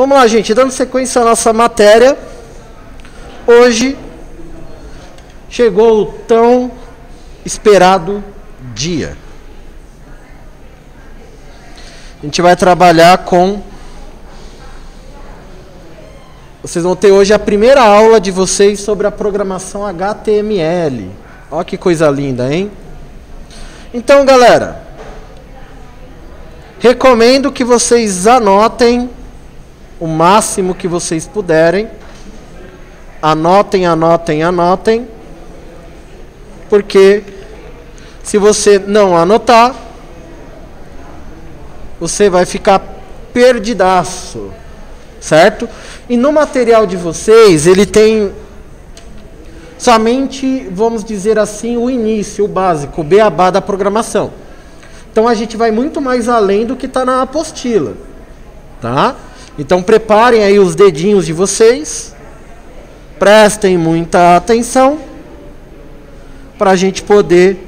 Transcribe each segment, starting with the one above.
Vamos lá, gente, dando sequência à nossa matéria. Hoje chegou o tão esperado dia. A gente vai trabalhar com. Vocês vão ter hoje a primeira aula de vocês sobre a programação HTML. Olha que coisa linda, hein? Então, galera, recomendo que vocês anotem o máximo que vocês puderem. Anotem, anotem, anotem. Porque se você não anotar, você vai ficar perdidaço, certo? E no material de vocês, ele tem somente, vamos dizer assim, o início, o básico, o beabá da programação. Então a gente vai muito mais além do que está na apostila, tá? Então preparem aí os dedinhos de vocês, prestem muita atenção para a gente poder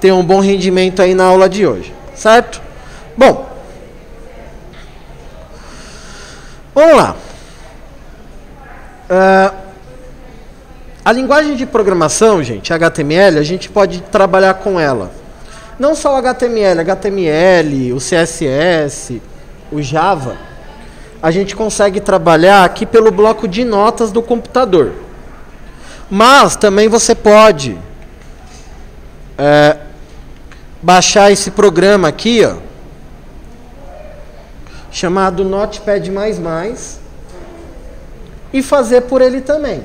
ter um bom rendimento aí na aula de hoje, certo? Bom, vamos lá. Uh, a linguagem de programação, gente, HTML, a gente pode trabalhar com ela. Não só o HTML, HTML, o CSS, o Java, a gente consegue trabalhar aqui pelo bloco de notas do computador. Mas também você pode é, baixar esse programa aqui, ó, chamado Notepad++, e fazer por ele também.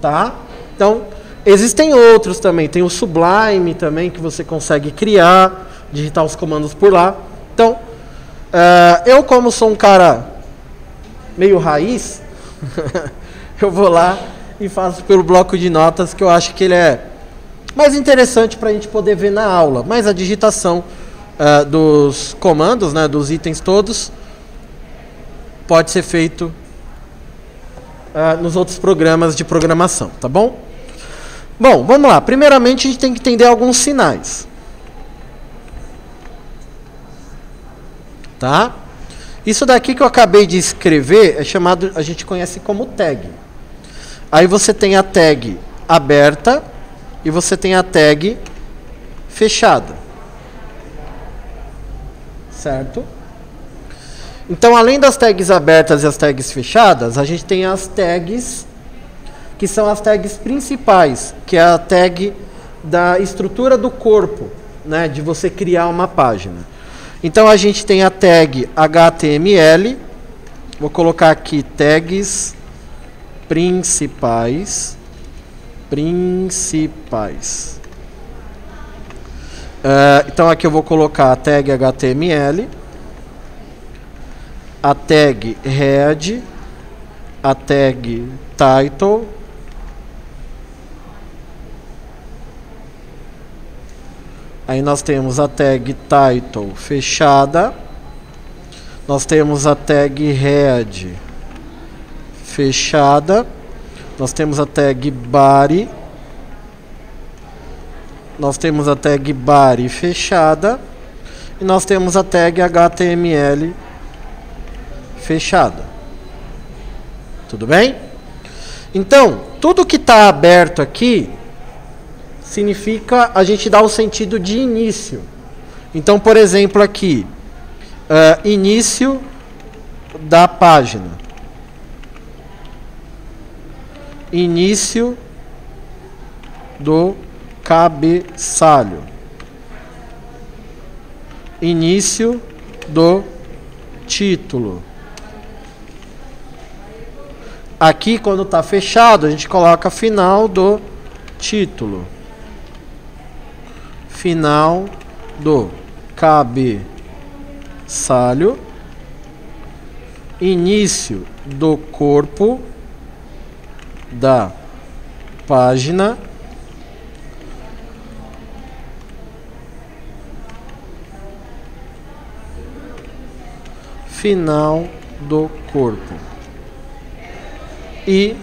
Tá? Então, existem outros também. Tem o Sublime também, que você consegue criar, digitar os comandos por lá. Então, uh, eu como sou um cara meio raiz, eu vou lá e faço pelo bloco de notas, que eu acho que ele é mais interessante para a gente poder ver na aula. Mas a digitação uh, dos comandos, né, dos itens todos, pode ser feito uh, nos outros programas de programação, tá bom? Bom, vamos lá. Primeiramente, a gente tem que entender alguns sinais. Tá? Isso daqui que eu acabei de escrever é chamado, a gente conhece como tag. Aí você tem a tag aberta e você tem a tag fechada. Certo? Então, além das tags abertas e as tags fechadas, a gente tem as tags que são as tags principais, que é a tag da estrutura do corpo, né, de você criar uma página. Então a gente tem a tag HTML, vou colocar aqui tags principais, principais. Uh, então aqui eu vou colocar a tag HTML a tag head, a tag title, Aí nós temos a tag title fechada. Nós temos a tag head fechada. Nós temos a tag body. Nós temos a tag body fechada. E nós temos a tag HTML fechada. Tudo bem? Então, tudo que está aberto aqui significa a gente dar o sentido de início. Então, por exemplo, aqui, uh, início da página. Início do cabeçalho. Início do título. Aqui, quando está fechado, a gente coloca final do título. Final do cabeçalho. Início do corpo da página. Final do corpo e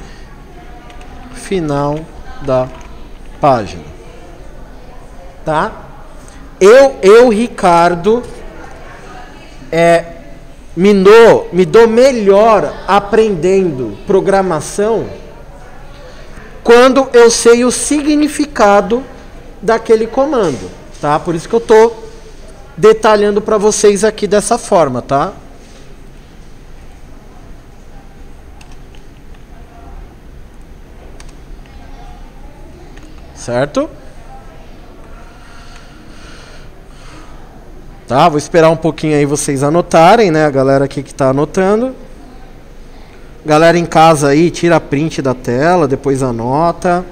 final da página. Tá? Eu, eu, Ricardo, é, me, dou, me dou melhor aprendendo programação quando eu sei o significado daquele comando, tá? Por isso que eu estou detalhando para vocês aqui dessa forma, tá? Certo? Tá, vou esperar um pouquinho aí vocês anotarem, né? A galera aqui que está anotando. Galera em casa aí, tira print da tela, depois anota.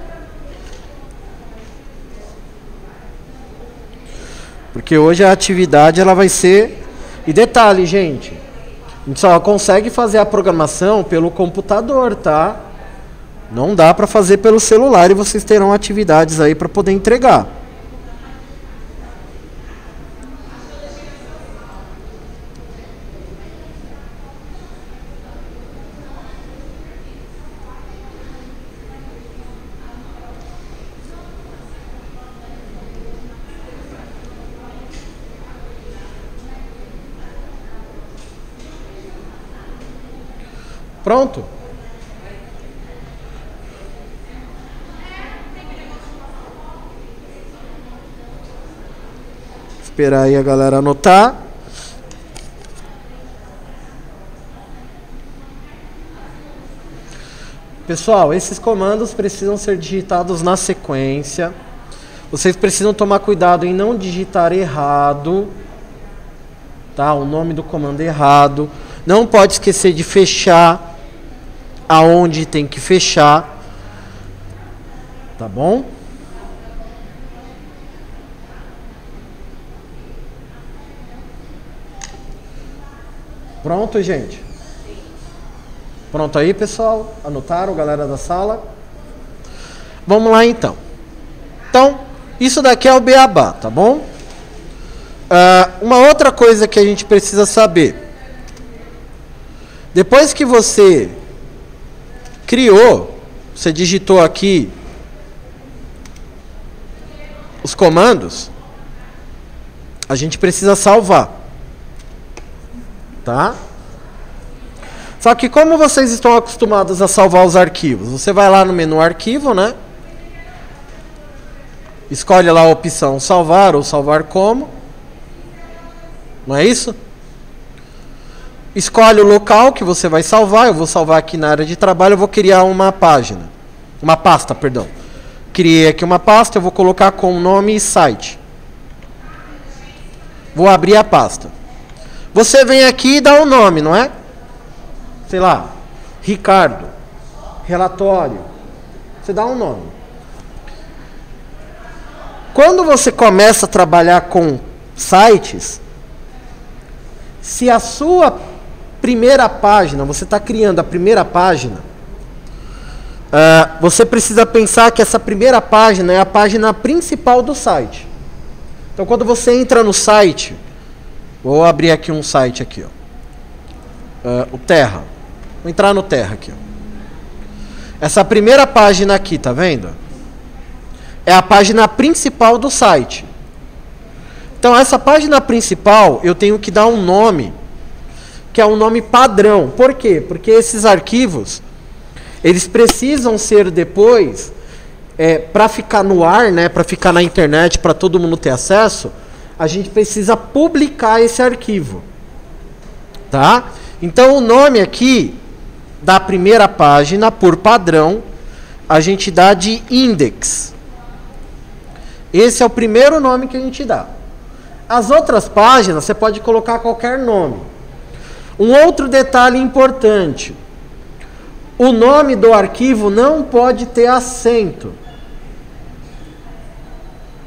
Porque hoje a atividade ela vai ser e detalhe, gente. A gente só consegue fazer a programação pelo computador, tá? Não dá para fazer pelo celular e vocês terão atividades aí para poder entregar. Pronto? Esperar aí a galera anotar. Pessoal, esses comandos precisam ser digitados na sequência. Vocês precisam tomar cuidado em não digitar errado, tá? O nome do comando errado. Não pode esquecer de fechar aonde tem que fechar. Tá bom? Pronto, gente? Pronto aí, pessoal? Anotaram, galera da sala? Vamos lá então. Então, isso daqui é o beabá, tá bom? Uh, uma outra coisa que a gente precisa saber. Depois que você criou, você digitou aqui os comandos, a gente precisa salvar. Tá? Só que como vocês estão acostumados a salvar os arquivos, você vai lá no menu arquivo, né? Escolhe lá a opção salvar ou salvar como. Não é isso? Escolhe o local que você vai salvar. Eu vou salvar aqui na área de trabalho. Eu vou criar uma página. Uma pasta, perdão. Criei aqui uma pasta. Eu vou colocar com nome e site. Vou abrir a pasta. Você vem aqui e dá um nome, não é? Sei lá. Ricardo. Relatório. Você dá um nome. Quando você começa a trabalhar com sites, se a sua primeira página, você está criando a primeira página, uh, você precisa pensar que essa primeira página é a página principal do site. Então, quando você entra no site, vou abrir aqui um site aqui, ó, uh, o Terra. Vou entrar no Terra aqui. Ó. Essa primeira página aqui, tá vendo? É a página principal do site. Então, essa página principal, eu tenho que dar um nome que é um nome padrão. Por quê? Porque esses arquivos, eles precisam ser depois, é, para ficar no ar, né, para ficar na internet, para todo mundo ter acesso, a gente precisa publicar esse arquivo. Tá? Então o nome aqui da primeira página, por padrão, a gente dá de index. Esse é o primeiro nome que a gente dá. As outras páginas você pode colocar qualquer nome. Um outro detalhe importante: o nome do arquivo não pode ter acento.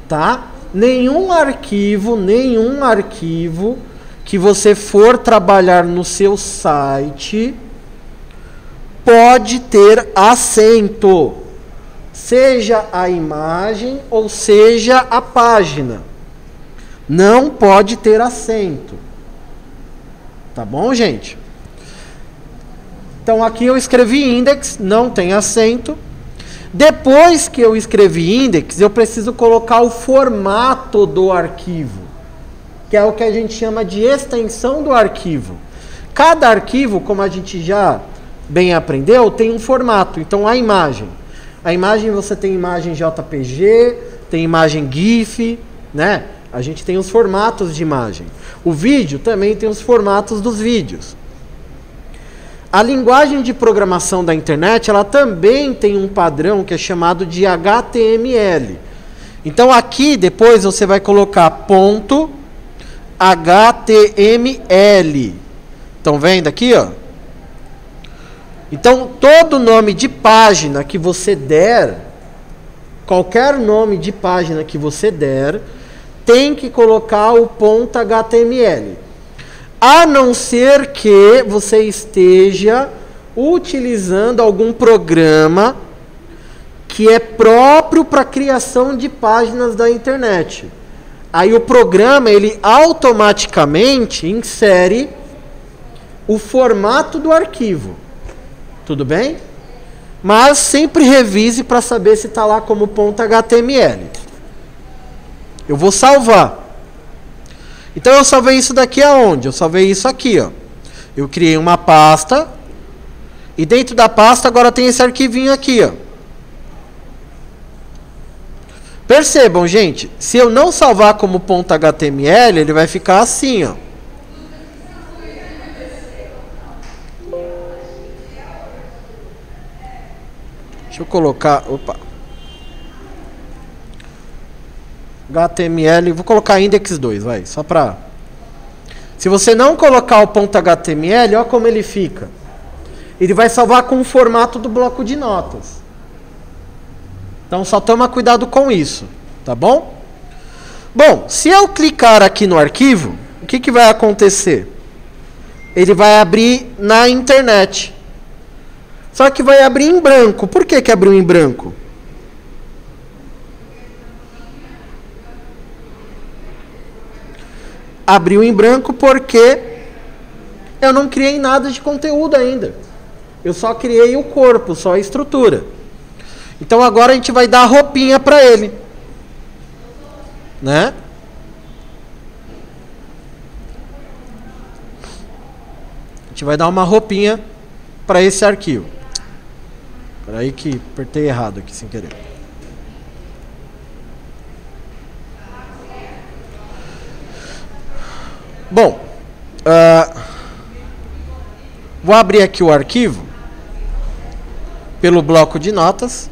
Tá? Nenhum arquivo, nenhum arquivo que você for trabalhar no seu site pode ter acento, seja a imagem ou seja a página. Não pode ter acento. Tá bom, gente? Então aqui eu escrevi index, não tem acento. Depois que eu escrevi index, eu preciso colocar o formato do arquivo. que é o que a gente chama de extensão do arquivo. Cada arquivo, como a gente já bem aprendeu, tem um formato. Então, a imagem. A imagem você tem imagem JPG, tem imagem GIF, né? A gente tem os formatos de imagem. O vídeo também tem os formatos dos vídeos. A linguagem de programação da internet, ela também tem um padrão que é chamado de HTML. Então aqui depois você vai colocar ponto HTML. Estão vendo aqui, ó? Então todo nome de página que você der, qualquer nome de página que você der, tem que colocar o ponto HTML. A não ser que você esteja utilizando algum programa que é próprio para criação de páginas da internet. Aí o programa ele automaticamente insere o formato do arquivo. Tudo bem? Mas sempre revise para saber se está lá como ponto .html. Eu vou salvar. Então eu salvei isso daqui aonde? Eu salvei isso aqui, ó. Eu criei uma pasta e dentro da pasta agora tem esse arquivinho aqui, ó. Percebam, gente, se eu não salvar como ponto .html, ele vai ficar assim, ó. Deixa eu colocar, opa. HTML, vou colocar index 2, vai, só para Se você não colocar o ponto .html, olha como ele fica. Ele vai salvar com o formato do bloco de notas. Então só toma cuidado com isso, tá bom? Bom, se eu clicar aqui no arquivo, o que, que vai acontecer? Ele vai abrir na internet. Só que vai abrir em branco. Por que, que abriu em branco? Abriu em branco porque eu não criei nada de conteúdo ainda. Eu só criei o corpo, só a estrutura. Então agora a gente vai dar a roupinha para ele. Né? A gente vai dar uma roupinha para esse arquivo. Espera aí que apertei errado aqui sem querer. Bom, uh, vou abrir aqui o arquivo pelo bloco de notas.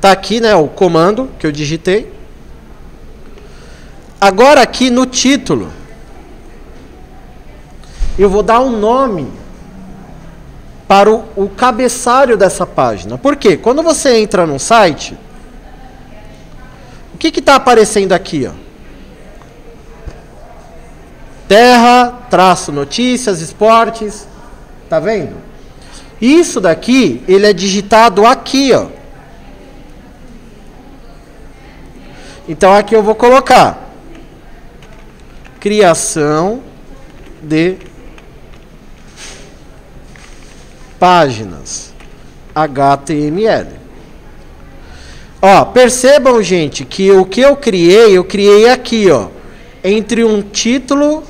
Tá aqui, né, o comando que eu digitei. Agora aqui no título, eu vou dar um nome para o, o cabeçalho dessa página. Por quê? Quando você entra no site, o que está aparecendo aqui? Ó? Terra, traço notícias, esportes. Tá vendo? Isso daqui, ele é digitado aqui, ó. Então aqui eu vou colocar criação de páginas HTML. Ó, percebam, gente, que o que eu criei, eu criei aqui, ó, entre um título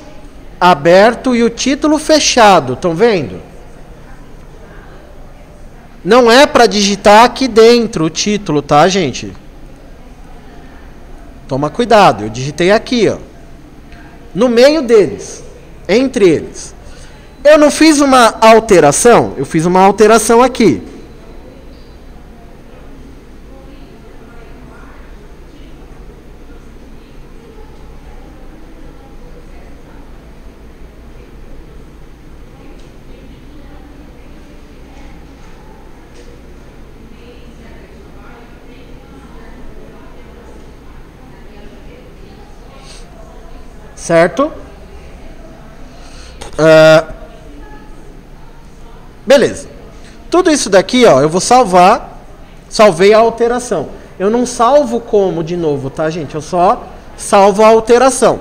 aberto e o título fechado. Estão vendo? Não é para digitar aqui dentro o título, tá, gente? Toma cuidado, eu digitei aqui, ó. No meio deles, entre eles. Eu não fiz uma alteração, eu fiz uma alteração aqui. Certo? Uh, beleza. Tudo isso daqui, ó, eu vou salvar. Salvei a alteração. Eu não salvo como de novo, tá, gente? Eu só salvo a alteração.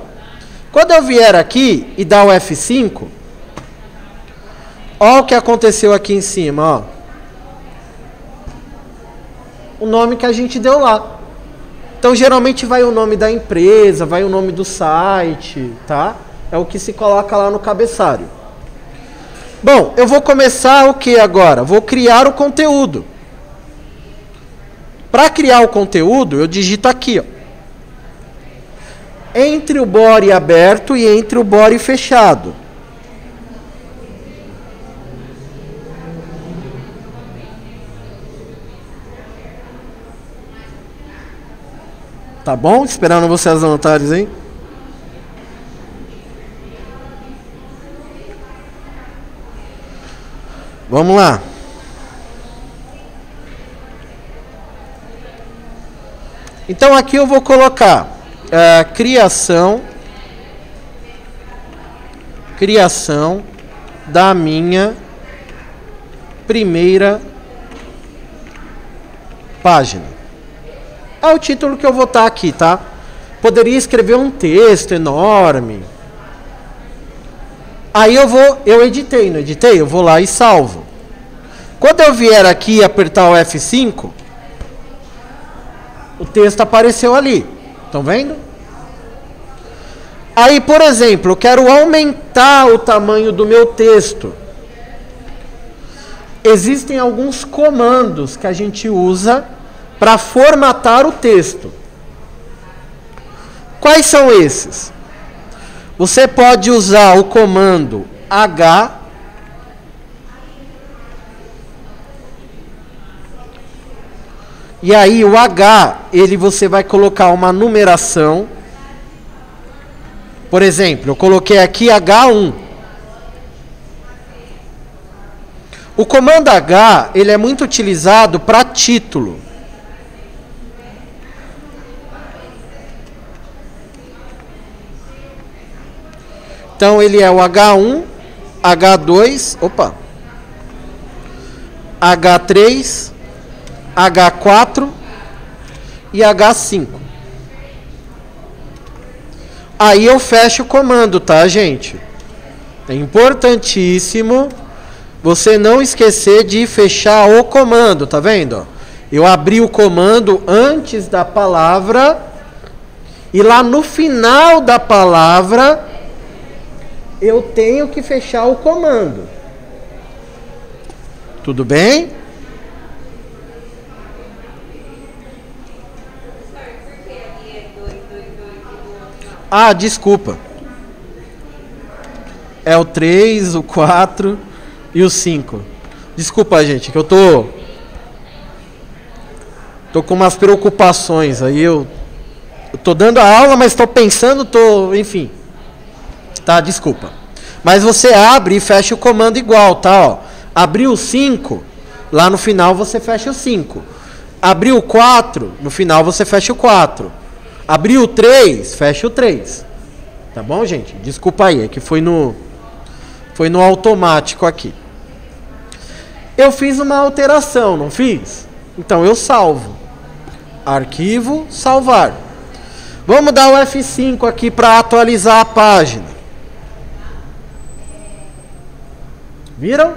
Quando eu vier aqui e dar o F5, ó o que aconteceu aqui em cima, ó. O nome que a gente deu lá. Então geralmente vai o nome da empresa, vai o nome do site, tá? É o que se coloca lá no cabeçalho. Bom, eu vou começar o que agora? Vou criar o conteúdo. Para criar o conteúdo, eu digito aqui, ó. Entre o body aberto e entre o body fechado. Tá bom? Esperando vocês anotarem, hein? Vamos lá. Então aqui eu vou colocar uh, criação, criação da minha primeira página. É o título que eu vou estar aqui, tá? Poderia escrever um texto enorme. Aí eu vou, eu editei, não editei? Eu vou lá e salvo. Quando eu vier aqui e apertar o F5, o texto apareceu ali. Estão vendo? Aí, por exemplo, eu quero aumentar o tamanho do meu texto. Existem alguns comandos que a gente usa para formatar o texto. Quais são esses? Você pode usar o comando H E aí o H, ele você vai colocar uma numeração. Por exemplo, eu coloquei aqui H1. O comando H, ele é muito utilizado para título. Então ele é o H1, H2, opa, H3, H4 e H5. Aí eu fecho o comando, tá, gente? É importantíssimo você não esquecer de fechar o comando, tá vendo? Eu abri o comando antes da palavra e lá no final da palavra eu tenho que fechar o comando. Tudo bem? Ah, desculpa. É o 3, o 4 e o 5. Desculpa, gente, que eu tô tô com umas preocupações aí eu, eu tô dando a aula, mas estou pensando, tô, enfim tá? Desculpa. Mas você abre e fecha o comando igual, tá? Ó. Abriu o 5, lá no final você fecha o 5. Abriu o 4, no final você fecha o 4. Abriu o 3, fecha o 3. Tá bom, gente? Desculpa aí, é que foi no foi no automático aqui. Eu fiz uma alteração, não fiz? Então eu salvo. Arquivo, salvar. Vamos dar o F5 aqui para atualizar a página. Viram?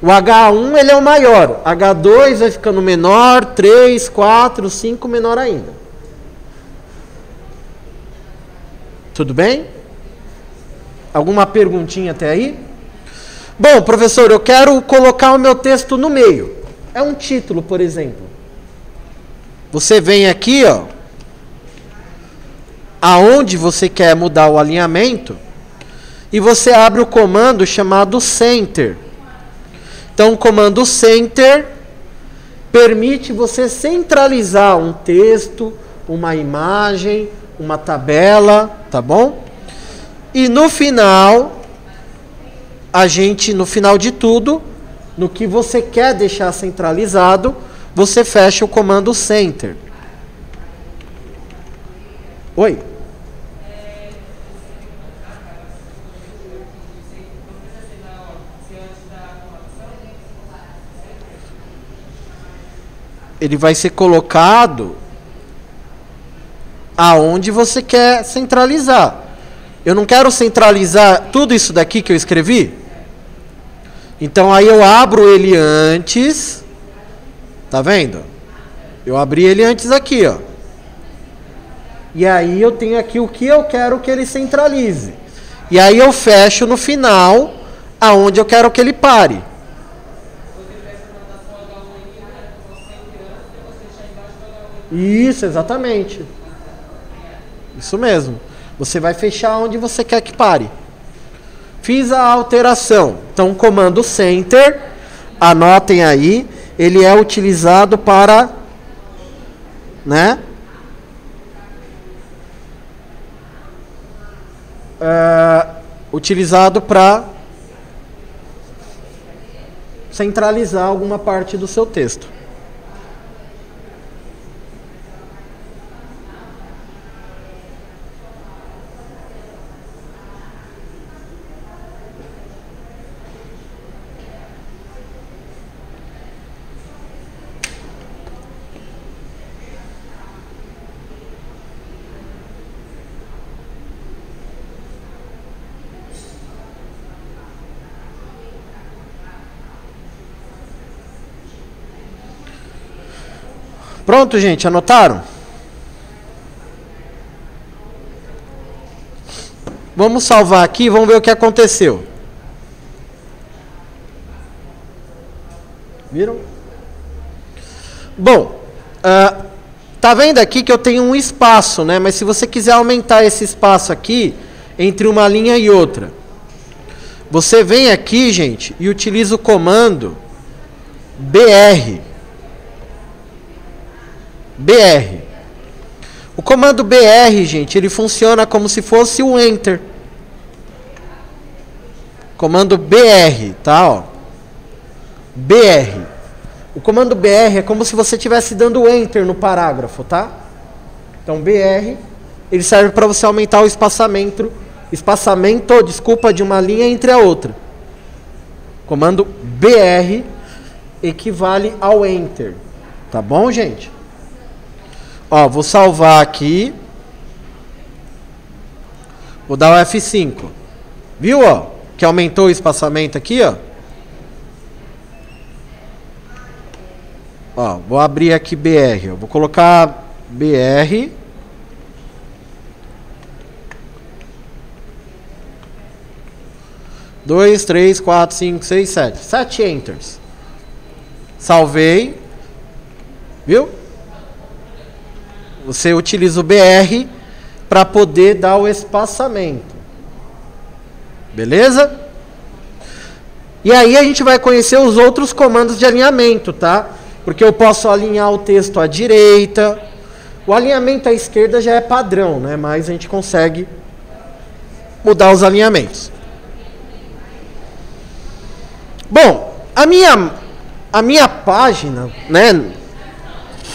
O H1 ele é o maior, H2 vai ficando menor, 3, 4, 5 menor ainda. Tudo bem? Alguma perguntinha até aí? Bom, professor, eu quero colocar o meu texto no meio. É um título, por exemplo. Você vem aqui, ó, aonde você quer mudar o alinhamento, e você abre o comando chamado center. Então, o comando center permite você centralizar um texto, uma imagem, uma tabela, tá bom? E no final, a gente, no final de tudo, no que você quer deixar centralizado, você fecha o comando center. Oi? Ele vai ser colocado aonde você quer centralizar. Eu não quero centralizar tudo isso daqui que eu escrevi. Então aí eu abro ele antes. Tá vendo? Eu abri ele antes aqui, ó. E aí eu tenho aqui o que eu quero que ele centralize. E aí eu fecho no final aonde eu quero que ele pare. Isso, exatamente. Isso mesmo. Você vai fechar onde você quer que pare. Fiz a alteração. Então, comando center, anotem aí, ele é utilizado para, né? É, utilizado para centralizar alguma parte do seu texto. Pronto, gente, anotaram? Vamos salvar aqui vamos ver o que aconteceu. Viram? Bom, uh, tá vendo aqui que eu tenho um espaço, né? Mas se você quiser aumentar esse espaço aqui entre uma linha e outra, você vem aqui, gente, e utiliza o comando BR. BR. O comando BR, gente, ele funciona como se fosse o Enter. Comando BR, tá? Ó. BR. O comando BR é como se você estivesse dando Enter no parágrafo, tá? Então, BR, ele serve para você aumentar o espaçamento, espaçamento, desculpa, de uma linha entre a outra. Comando BR equivale ao Enter. Tá bom, gente? Ó, vou salvar aqui. Vou dar o F5. Viu, ó? Que aumentou o espaçamento aqui, ó. Ó, vou abrir aqui BR. Vou colocar BR. Dois, três, quatro, cinco, seis, sete. Sete enters. Salvei. Viu? Você utiliza o BR para poder dar o espaçamento. Beleza? E aí a gente vai conhecer os outros comandos de alinhamento, tá? Porque eu posso alinhar o texto à direita. O alinhamento à esquerda já é padrão, né? Mas a gente consegue mudar os alinhamentos. Bom, a minha a minha página, né,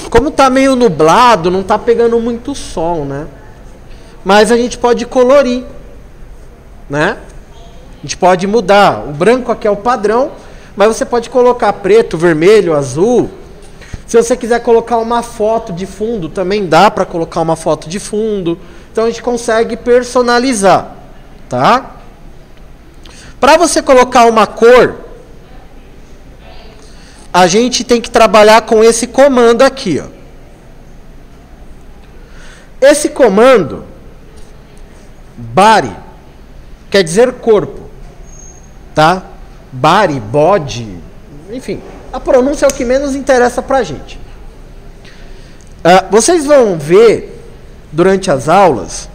como tá meio nublado, não tá pegando muito sol, né? Mas a gente pode colorir, né? A gente pode mudar. O branco aqui é o padrão, mas você pode colocar preto, vermelho, azul. Se você quiser colocar uma foto de fundo, também dá para colocar uma foto de fundo. Então a gente consegue personalizar, tá? Para você colocar uma cor, a gente tem que trabalhar com esse comando aqui. Ó. Esse comando, bari, quer dizer corpo. Tá? Bari, bode, enfim. A pronúncia é o que menos interessa para a gente. Uh, vocês vão ver durante as aulas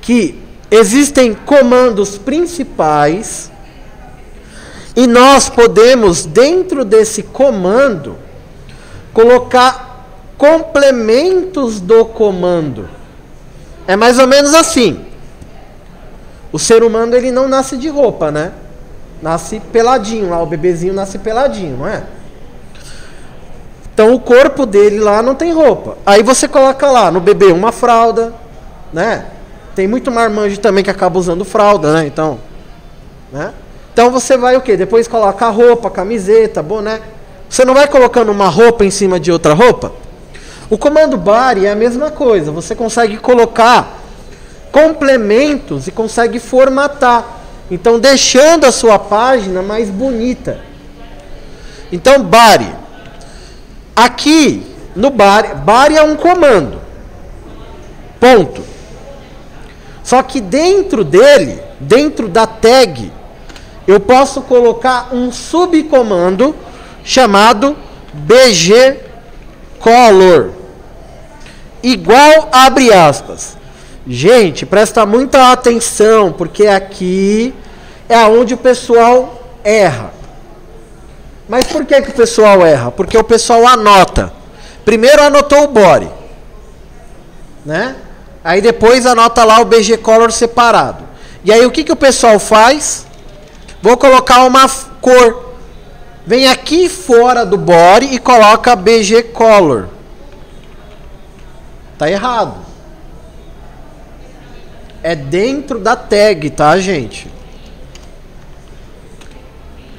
que existem comandos principais e nós podemos, dentro desse comando, colocar complementos do comando. É mais ou menos assim. O ser humano ele não nasce de roupa, né? Nasce peladinho, lá o bebezinho nasce peladinho, não é? Então o corpo dele lá não tem roupa. Aí você coloca lá no bebê uma fralda, né? Tem muito marmanjo também que acaba usando fralda, né? Então, né? Então você vai o quê? Depois coloca roupa, camiseta, boné. Você não vai colocando uma roupa em cima de outra roupa? O comando bari é a mesma coisa. Você consegue colocar complementos e consegue formatar. Então deixando a sua página mais bonita. Então bari. Aqui no bar, bar é um comando. Ponto. Só que dentro dele, dentro da tag, eu posso colocar um subcomando chamado bg color igual abre aspas. Gente, presta muita atenção, porque aqui é onde o pessoal erra. Mas por que, que o pessoal erra? Porque o pessoal anota. Primeiro anotou o body, né? Aí depois anota lá o BG color separado. E aí o que, que o pessoal faz? Vou colocar uma cor. Vem aqui fora do body e coloca BG color. Tá errado. É dentro da tag, tá, gente?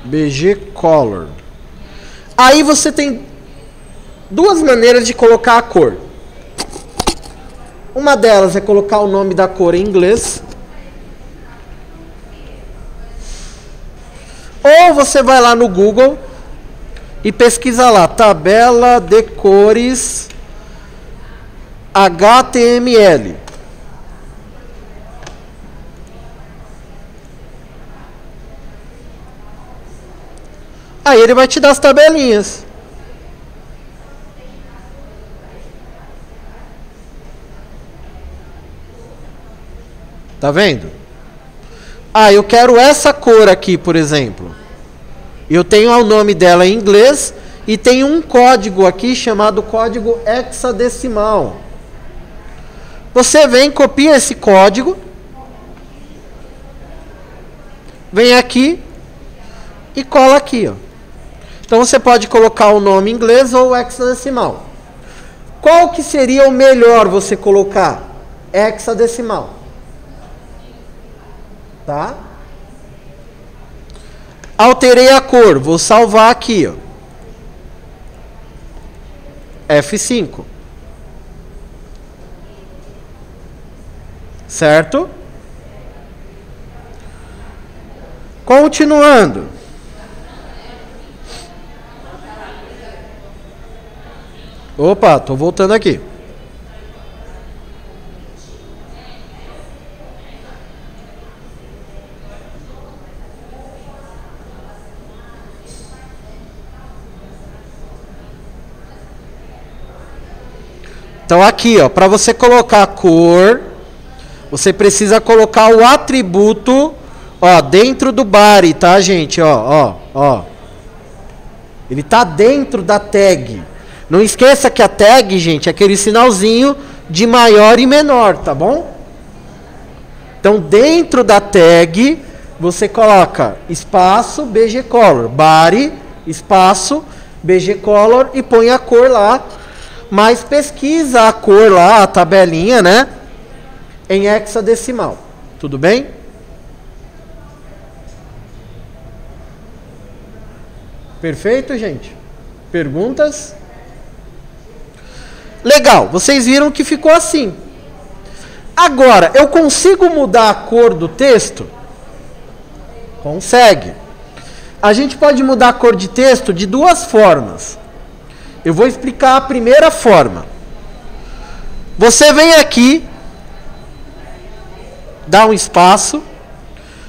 BG color. Aí você tem duas maneiras de colocar a cor. Uma delas é colocar o nome da cor em inglês. Ou você vai lá no Google e pesquisa lá tabela de cores HTML. Aí ele vai te dar as tabelinhas. Tá vendo? Ah, eu quero essa cor aqui, por exemplo. Eu tenho o nome dela em inglês e tem um código aqui chamado código hexadecimal. Você vem, copia esse código, vem aqui e cola aqui, ó. Então você pode colocar o nome em inglês ou hexadecimal. Qual que seria o melhor você colocar? Hexadecimal. Tá? Alterei a cor, vou salvar aqui, ó. F5. Certo? Continuando. Opa, tô voltando aqui. Então aqui, ó, para você colocar a cor, você precisa colocar o atributo, ó, dentro do body, tá, gente? Ó, ó, ó. Ele tá dentro da tag. Não esqueça que a tag, gente, é aquele sinalzinho de maior e menor, tá bom? Então, dentro da tag, você coloca espaço BG color, body, espaço BG color e põe a cor lá. Mas pesquisa a cor lá, a tabelinha, né? em hexadecimal. Tudo bem? Perfeito, gente? Perguntas? Legal, vocês viram que ficou assim. Agora, eu consigo mudar a cor do texto? Consegue. A gente pode mudar a cor de texto de duas formas. Eu vou explicar a primeira forma. Você vem aqui dá um espaço,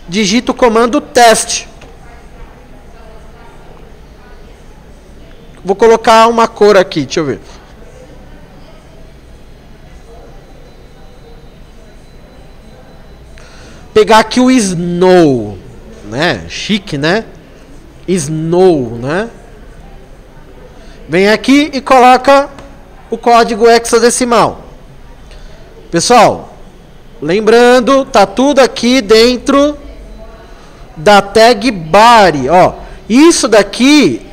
digita o comando teste. Vou colocar uma cor aqui, deixa eu ver. Pegar aqui o snow, né? Chique, né? Snow, né? Vem aqui e coloca o código hexadecimal. Pessoal, Lembrando, tá tudo aqui dentro da tag body, ó. Isso daqui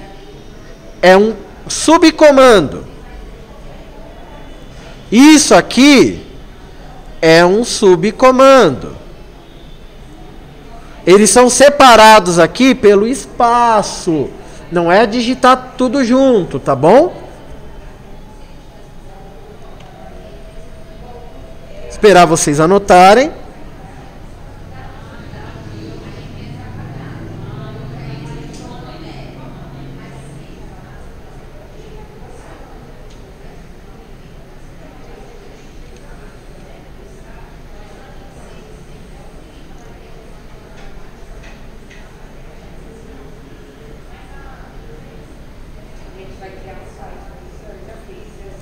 é um subcomando. Isso aqui é um subcomando. Eles são separados aqui pelo espaço. Não é digitar tudo junto, tá bom? Esperar vocês anotarem.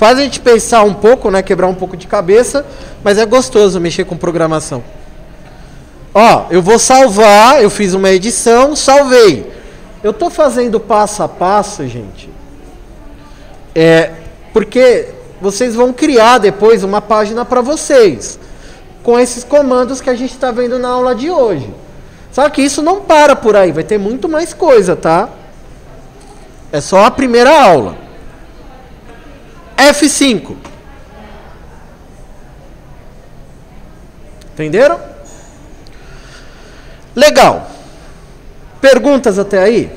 Faz a gente pensar um pouco, né? Quebrar um pouco de cabeça, mas é gostoso mexer com programação. Ó, eu vou salvar, eu fiz uma edição, salvei. Eu tô fazendo passo a passo, gente. É, porque vocês vão criar depois uma página para vocês com esses comandos que a gente está vendo na aula de hoje. Só que isso não para por aí, vai ter muito mais coisa, tá? É só a primeira aula. F5. Entenderam? Legal. Perguntas até aí?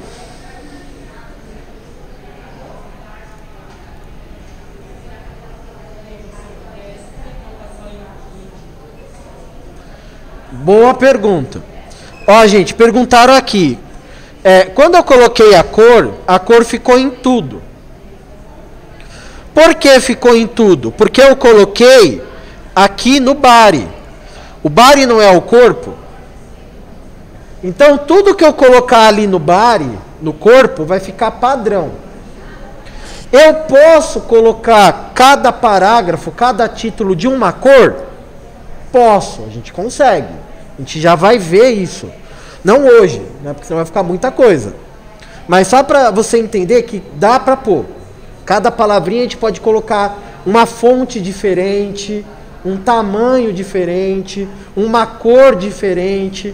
Boa pergunta. Ó, gente, perguntaram aqui. É, quando eu coloquei a cor, a cor ficou em tudo. Por que ficou em tudo? Porque eu coloquei aqui no body. O body não é o corpo? Então tudo que eu colocar ali no body, no corpo, vai ficar padrão. Eu posso colocar cada parágrafo, cada título de uma cor? Posso, a gente consegue. A gente já vai ver isso. Não hoje, né? Porque senão vai ficar muita coisa. Mas só para você entender que dá para pôr. Cada palavrinha a gente pode colocar uma fonte diferente, um tamanho diferente, uma cor diferente,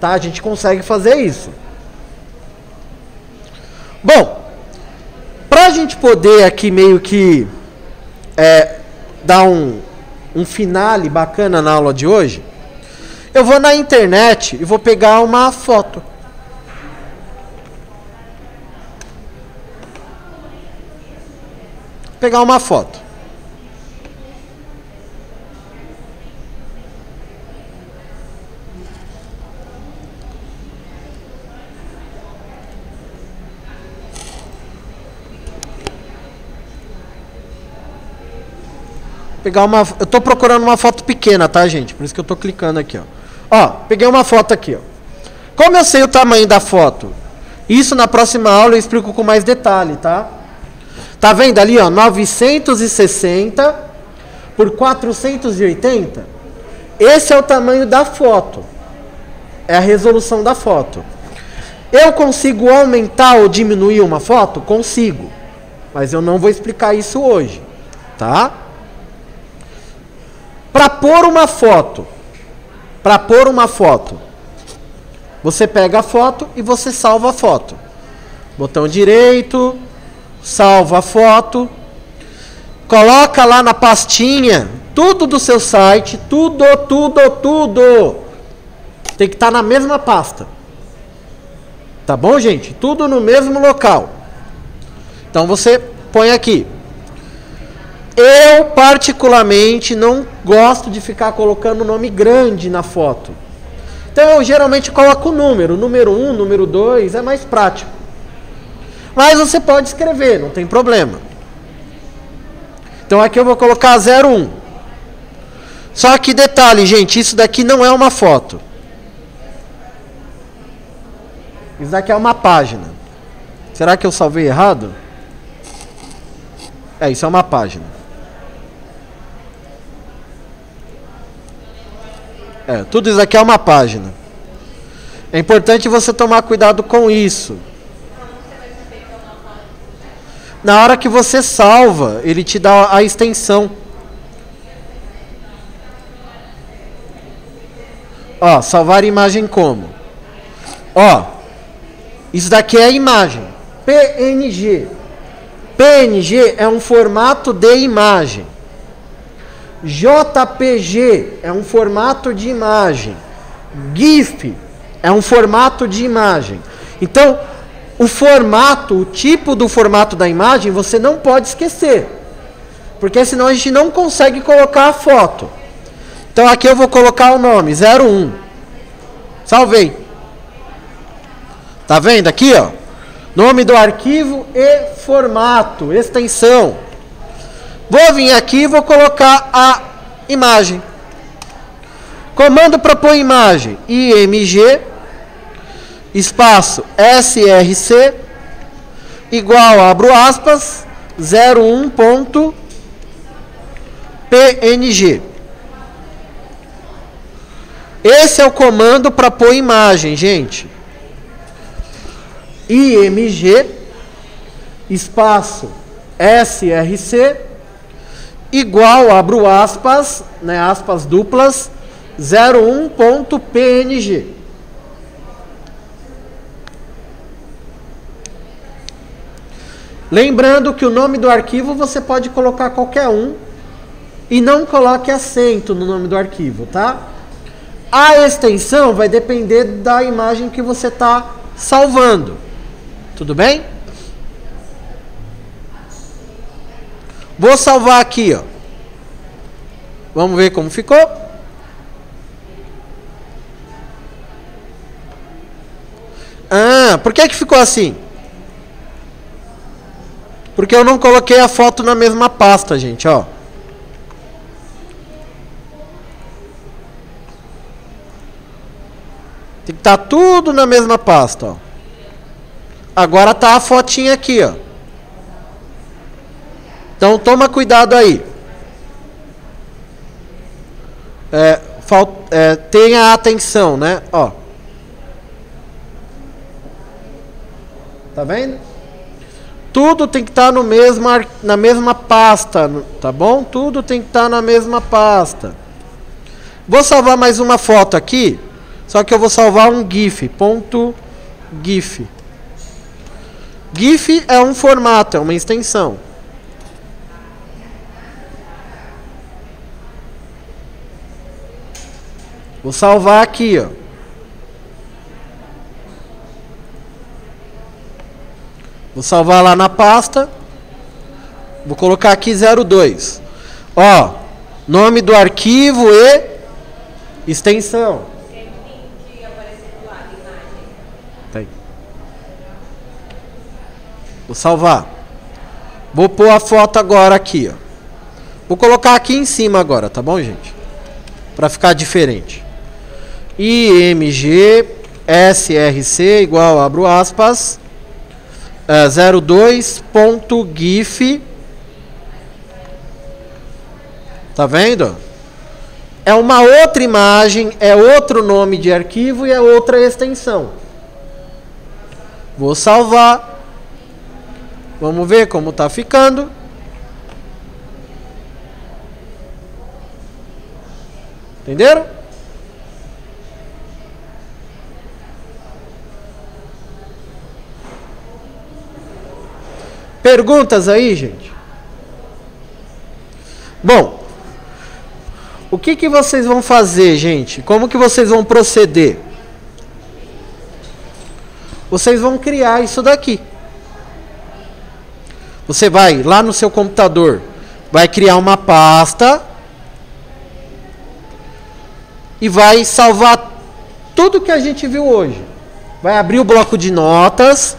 tá? A gente consegue fazer isso. Bom, para a gente poder aqui meio que é, dar um, um finale bacana na aula de hoje, eu vou na internet e vou pegar uma foto. Pegar uma foto. Pegar uma, eu tô procurando uma foto pequena, tá, gente? Por isso que eu tô clicando aqui, ó. Ó, peguei uma foto aqui, ó. Como eu sei o tamanho da foto? Isso na próxima aula eu explico com mais detalhe, tá? Tá vendo ali, ó, 960 por 480? Esse é o tamanho da foto. É a resolução da foto. Eu consigo aumentar ou diminuir uma foto? Consigo. Mas eu não vou explicar isso hoje, tá? Para pôr uma foto, para pôr uma foto, você pega a foto e você salva a foto. Botão direito, salva a foto, coloca lá na pastinha tudo do seu site, tudo, tudo, tudo. Tem que estar na mesma pasta. Tá bom, gente? Tudo no mesmo local. Então você põe aqui. Eu, particularmente, não gosto de ficar colocando nome grande na foto. Então eu geralmente coloco o número. Número 1, um, número 2, é mais prático. Mas você pode escrever, não tem problema. Então aqui eu vou colocar 01. Só que detalhe, gente, isso daqui não é uma foto. Isso daqui é uma página. Será que eu salvei errado? É, isso é uma página. É, tudo isso aqui é uma página. É importante você tomar cuidado com isso. Na hora que você salva, ele te dá a extensão. Ó, salvar imagem como? Ó, isso daqui é a imagem. PNG. PNG é um formato de imagem. JPG é um formato de imagem. GIF é um formato de imagem. Então, o formato, o tipo do formato da imagem, você não pode esquecer. Porque senão a gente não consegue colocar a foto. Então aqui eu vou colocar o nome 01. Salvei. Tá vendo aqui, ó? Nome do arquivo e formato, extensão. Vou vir aqui e vou colocar a imagem. Comando pôr imagem, img espaço src igual, abro aspas, 01.png. Esse é o comando para pôr imagem, gente. img espaço src igual, abro aspas, né, aspas duplas, 01.png. Lembrando que o nome do arquivo você pode colocar qualquer um e não coloque acento no nome do arquivo, tá? A extensão vai depender da imagem que você está salvando. Tudo bem? Vou salvar aqui, ó. Vamos ver como ficou. Ah, por que que ficou assim? Porque eu não coloquei a foto na mesma pasta, gente, ó. Tem que estar tá tudo na mesma pasta, ó. Agora tá a fotinha aqui, ó. Então toma cuidado aí. É, é, tenha atenção, né? Ó. Tá vendo? Tudo tem que estar tá no mesmo, na mesma pasta, tá bom? Tudo tem que estar tá na mesma pasta. Vou salvar mais uma foto aqui, só que eu vou salvar um GIF, ponto GIF. GIF é um formato, é uma extensão. Vou salvar aqui, ó. Vou salvar lá na pasta. Vou colocar aqui 02. Ó, nome do arquivo e extensão. Tá Vou salvar. Vou pôr a foto agora aqui, ó. Vou colocar aqui em cima agora, tá bom, gente? Para ficar diferente. IMG SRC igual, abro aspas, uh, 02.gif. Tá vendo? É uma outra imagem, é outro nome de arquivo e é outra extensão. Vou salvar. Vamos ver como está ficando. Entenderam? Perguntas aí, gente? Bom, o que, que vocês vão fazer, gente? Como que vocês vão proceder? Vocês vão criar isso daqui. Você vai lá no seu computador, vai criar uma pasta e vai salvar tudo que a gente viu hoje. Vai abrir o bloco de notas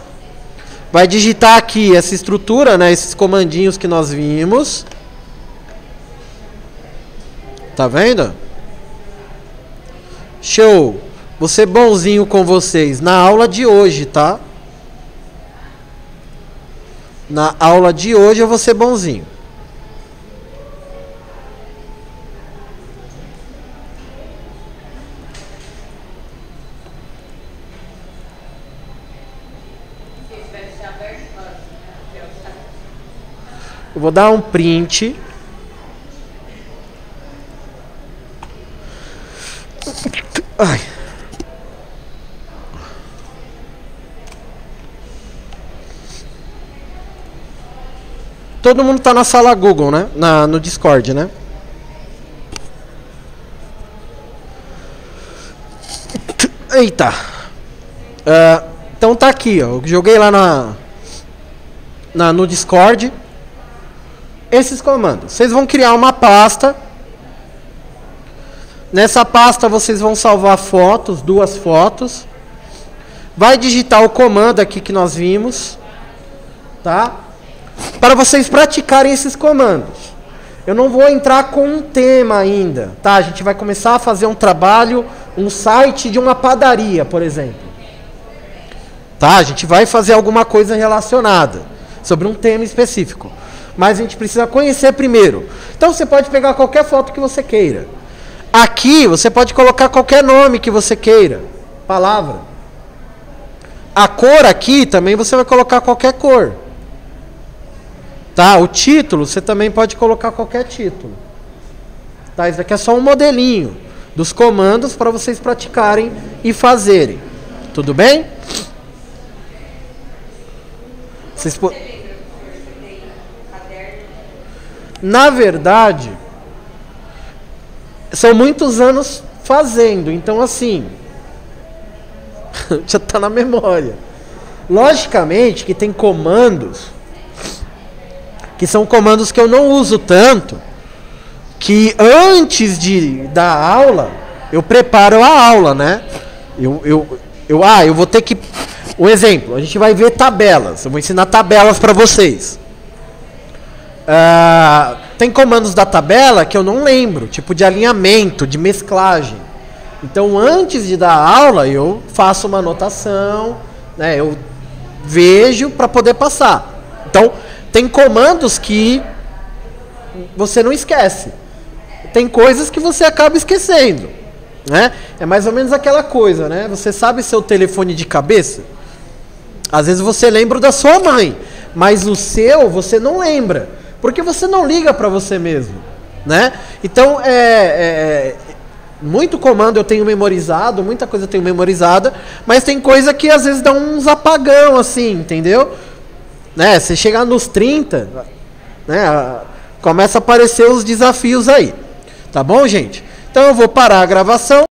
vai digitar aqui essa estrutura, né, esses comandinhos que nós vimos. Tá vendo? Show. Vou ser bonzinho com vocês na aula de hoje, tá? Na aula de hoje eu vou ser bonzinho. Eu vou dar um print. Ai. Todo mundo está na sala Google, né? Na, no Discord, né? Eita. Uh, então tá aqui, ó. Joguei lá na, na no Discord esses comandos. Vocês vão criar uma pasta. Nessa pasta vocês vão salvar fotos, duas fotos. Vai digitar o comando aqui que nós vimos, tá? Para vocês praticarem esses comandos. Eu não vou entrar com um tema ainda, tá? A gente vai começar a fazer um trabalho, um site de uma padaria, por exemplo. Tá? A gente vai fazer alguma coisa relacionada sobre um tema específico. Mas a gente precisa conhecer primeiro. Então você pode pegar qualquer foto que você queira. Aqui você pode colocar qualquer nome que você queira. Palavra. A cor aqui também você vai colocar qualquer cor. Tá? O título você também pode colocar qualquer título. Tá? Isso aqui é só um modelinho dos comandos para vocês praticarem e fazerem. Tudo bem? Vocês po... Na verdade, são muitos anos fazendo, então assim, já está na memória. Logicamente que tem comandos que são comandos que eu não uso tanto, que antes de dar aula, eu preparo a aula, né? Eu, eu, eu, ah, eu vou ter que. Um exemplo, a gente vai ver tabelas. Eu vou ensinar tabelas para vocês. Uh, tem comandos da tabela que eu não lembro, tipo de alinhamento, de mesclagem. Então, antes de dar aula, eu faço uma anotação, né, eu vejo para poder passar. Então, tem comandos que você não esquece. Tem coisas que você acaba esquecendo. Né? É mais ou menos aquela coisa, né? Você sabe seu telefone de cabeça? Às vezes você lembra da sua mãe, mas o seu você não lembra. Porque você não liga para você mesmo, né? Então, é, é, muito comando eu tenho memorizado, muita coisa eu tenho memorizada, mas tem coisa que às vezes dá uns apagão assim, entendeu? Né? Você chegar nos 30, né, começa a aparecer os desafios aí. Tá bom, gente? Então eu vou parar a gravação.